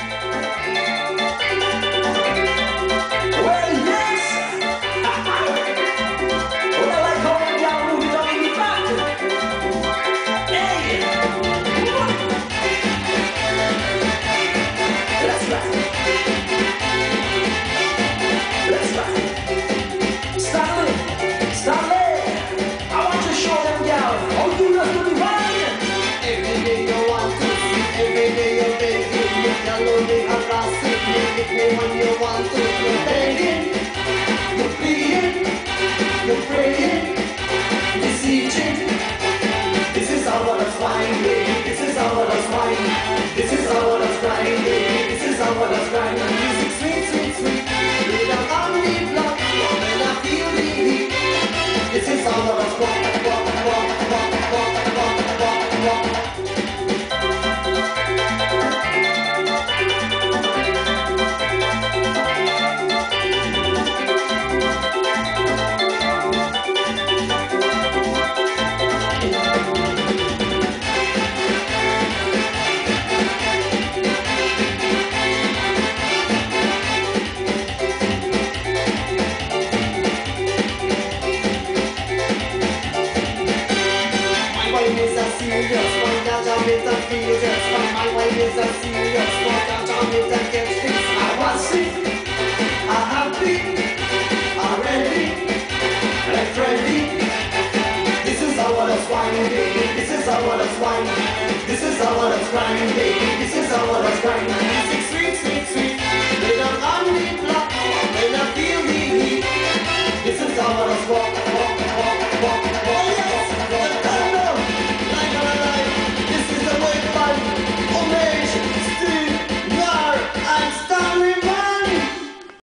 Well, you can only harass it, you me you want to, you're begging, you're pleading, you're praying. This is what us wine, baby, this is what us wine, this serious one, that furious one. My is a serious one, that this. I was sick, I happy, I ready, like ready. This is how what us wine, baby. This is how what us wine. This is how us grind, baby. This is